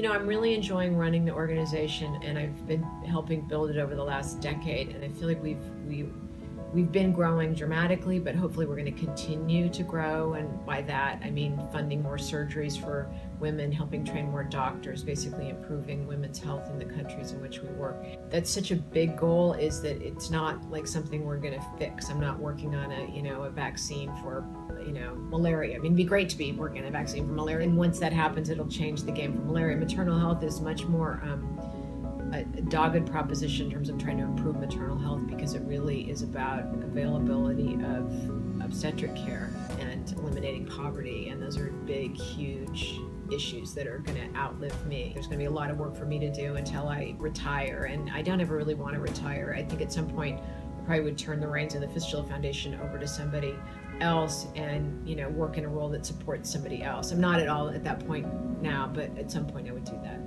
You know, I'm really enjoying running the organization, and I've been helping build it over the last decade. And I feel like we've we we've been growing dramatically, but hopefully we're going to continue to grow. And by that, I mean funding more surgeries for women, helping train more doctors, basically improving women's health in the countries in which we work. That's such a big goal is that it's not like something we're going to fix. I'm not working on a, you know, a vaccine for, you know, malaria. I mean, it'd be great to be working on a vaccine for malaria. And once that happens, it'll change the game for malaria. Maternal health is much more um, a, dogged proposition in terms of trying to improve maternal health because it really is about availability of obstetric care and eliminating poverty. And those are big, huge issues that are going to outlive me. There's going to be a lot of work for me to do until I retire. And I don't ever really want to retire. I think at some point, I probably would turn the reins of the Fistula Foundation over to somebody else and you know work in a role that supports somebody else i'm not at all at that point now but at some point i would do that